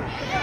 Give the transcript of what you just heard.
Yeah.